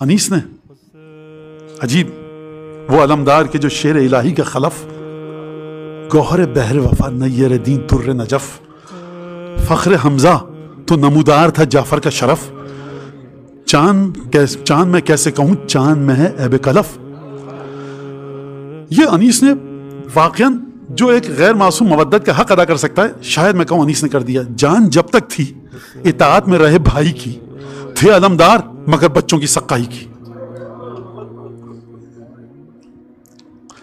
अनीस ने, अजीब, वो अलमदार के जो शेर इलाही का खलफ, गौहर बहर वफा नैर दीन तुर्र नजफ, फ़ख्र हमजा तो नमूदार था जाफ़र का शरफ। चाँद कैस, चाँद में कैसे कहूँ, चाँद में है एब कलफ। ये अनीस ने वाकन जो एक गैर मासूम मवदत का हक अदा कर सकता है, शायद मैं कहूँ अनीस ने कर दिया। जान जब तक थी इतात में रहे भाई की। थे अलमदार मगर बच्चों की सक्काई की।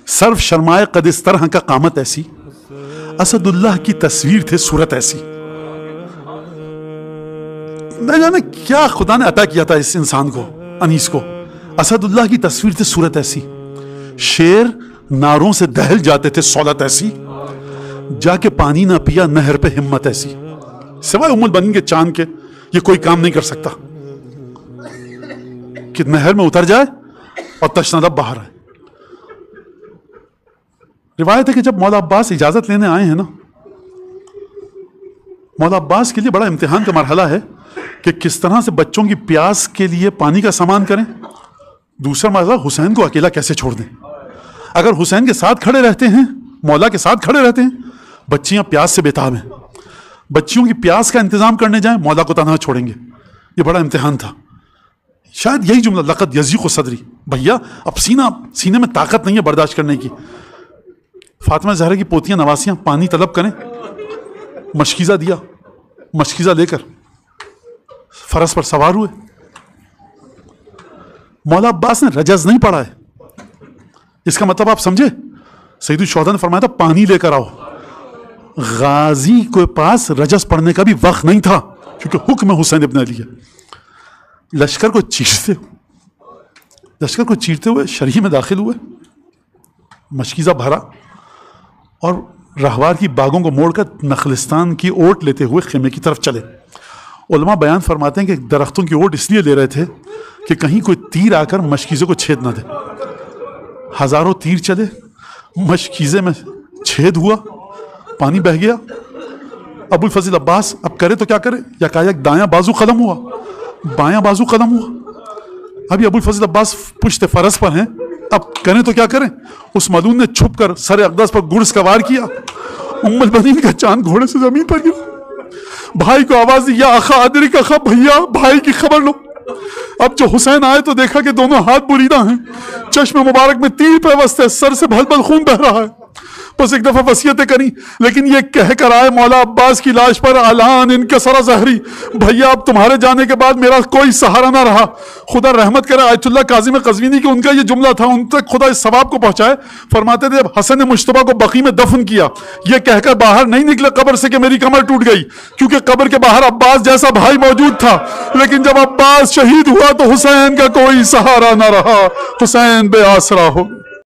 सर्व शर्माए कद इस तरह का कामत ऐसी। असदुल्लाह की तस्वीर थे, सूरत ऐसी। न जाने क्या खुदा ने अता किया था इस इंसान को, अनीस को। असदुल्लाह की तस्वीर थी, सूरत ऐसी। शेर नारों से दहल जाते थे, सौलत ऐसी। जाके पानी ना पिया, नहर पे हिम्मत ऐसी। सिवाय उमुल बन के चाँद के, ये कोई काम नहीं कर सकता। कि नहर में उतर जाए और तशनदब बाहर आए रिवायत है कि जब मौला अब्बास इजाज़त लेने आए हैं ना मौला अब्बास के लिए बड़ा इम्तिहान का मरहला है कि किस तरह से बच्चों की प्यास के लिए पानी का सामान करें दूसरा मरहला हुसैन को अकेला कैसे छोड़ दें अगर हुसैन के साथ खड़े रहते हैं मौला के साथ खड़े रहते हैं बच्चियाँ प्यास से बेताब हैं बच्चियों की प्यास का इंतज़ाम करने जाएँ मौला को तनहा छोड़ेंगे ये बड़ा इम्तिहान था शायद यही जुमला लकत यजी को सदरी। भैया, अब सीना, सीने में ताकत नहीं है बर्दाश्त करने की। फातिमा जहरा की पोतियाँ नवासियाँ, पानी तलब करें। मशकीज़ा दिया। मशकीज़ा लेकर। फरस पर सवार हुए। मौला अब्बास ने रजज नहीं पढ़ा है। इसका मतलब आप समझे? सईद शौदा ने फरमाया था, पानी लेकर आओ। गाजी के पास रजस पढ़ने का भी वक्त नहीं था, क्योंकि हुक्म हुसैन इब्न अली है लश्कर को चीरते लश्कर को चीरते हुए शरीर में दाखिल हुए, मशकीज़ा भरा और रहवार की बागों को मोड़कर नखलिस्तान की ओट लेते हुए खेमे की तरफ़ चले। उलमा बयान फरमाते हैं कि दरख्तों की ओट इसलिए ले रहे थे कि कहीं कोई तीर आकर मशकीज़ों को छेद ना दे। हज़ारों तीर चले, मशकीज़े में छेद हुआ, पानी बह गया। अबुल फजील अब्बास, अब करे तो क्या करे? या कहा दाया बाजू ख़त्म हुआ। बाया बाजू कदम हुआ। अभी अबुल फजल अब्बास पुश्त फरस पर हैं। अब करें तो क्या करें? उस मदून ने छुप कर सर अकदस पर का वार किया। उम्मल बनीन का चाँद घोड़े से ज़मीन पर गिरा। भाई को आवाज़ दी, या अखा आदरी का खा भैया, भाई की खबर लो। अब जो हुसैन आए तो देखा कि दोनों हाथ बुरीदा हैं। चश्मे मुबारक में तीर पे वस्ते सर से भल भल खून बह रहा है। बस एक दफ़ा वसीयतें करी, लेकिन ये कह कर आए मौला अब्बास की लाश पर आलान इनके सरा जहरी, भैया, अब तुम्हारे जाने के बाद मेरा कोई सहारा ना रहा। खुदा रहमत करे आयतुल्ला काजिम कजवीनी की उनका ये जुमला था, उन तक खुदा इस सवाब को पहुँचाए। फरमाते थे, जब हसन मुशतबा को बकी में दफन किया, ये कहकर बाहर नहीं निकले कब्र से कि मेरी कमर टूट गई, क्योंकि कब्र के बाहर अब्बास जैसा भाई मौजूद था। लेकिन जब अब्बास शहीद हुआ तो हुसैन का कोई सहारा ना रहा। हुसैन बेआसरा हो